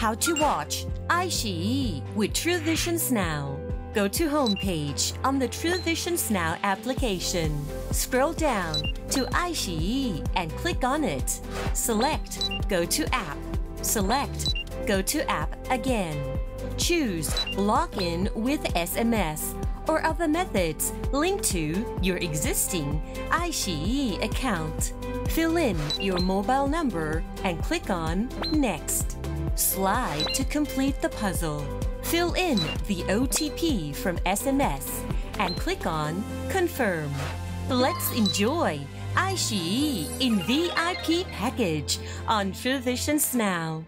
How to watch iQIYI with True Visions Now. Go to homepage on the True Visions Now application. Scroll down to iQIYI and click on it. Select Go to App. Select Go to App again. Choose Login with SMS or other methods linked to your existing iQIYI account. Fill in your mobile number and click on Next. Slide to complete the puzzle. Fill in the OTP from SMS and click on Confirm. Let's enjoy iQIYI in VIP package on Visions Now.